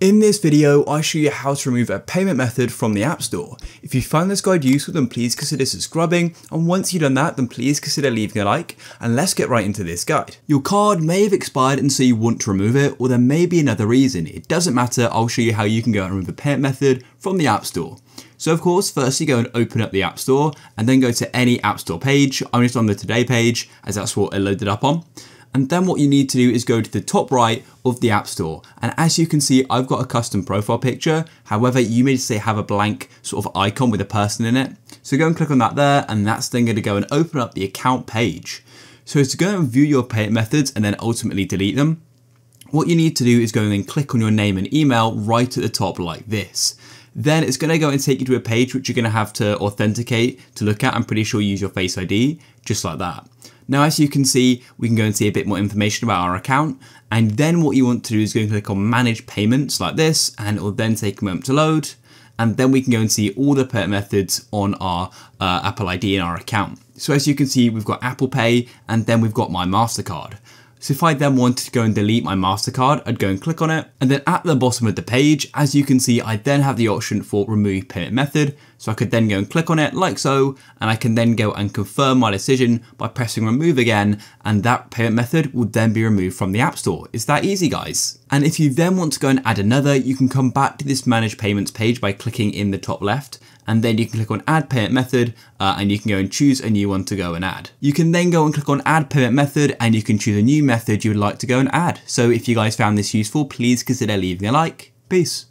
In this video, I show you how to remove a payment method from the App Store. If you find this guide useful, then please consider subscribing, and once you've done that, then please consider leaving a like, and let's get right into this guide. Your card may have expired and so you want to remove it, or there may be another reason. It doesn't matter, I'll show you how you can go and remove a payment method from the App Store. So of course, first you go and open up the App Store and then go to any App Store page. I'm just on the Today page as that's what it loaded up on. And then what you need to do is go to the top right of the App Store. And as you can see, I've got a custom profile picture. However, you may say have a blank sort of icon with a person in it. So go and click on that there, and that's then going to go and open up the account page. So to go and view your payment methods and then ultimately delete them, what you need to do is go and click on your name and email right at the top like this then it's going to go and take you to a page which you're going to have to authenticate to look at. I'm pretty sure you use your Face ID, just like that. Now, as you can see, we can go and see a bit more information about our account. And then what you want to do is go and click on manage payments like this, and it will then take a moment to load. And then we can go and see all the payment methods on our uh, Apple ID in our account. So as you can see, we've got Apple Pay, and then we've got my MasterCard. So if I then wanted to go and delete my MasterCard, I'd go and click on it. And then at the bottom of the page, as you can see, I then have the option for remove payment method. So I could then go and click on it like so, and I can then go and confirm my decision by pressing remove again, and that payment method will then be removed from the App Store. It's that easy, guys. And if you then want to go and add another, you can come back to this manage payments page by clicking in the top left and then you can click on add payment method uh, and you can go and choose a new one to go and add. You can then go and click on add payment method and you can choose a new method you would like to go and add. So if you guys found this useful, please consider leaving a like. Peace.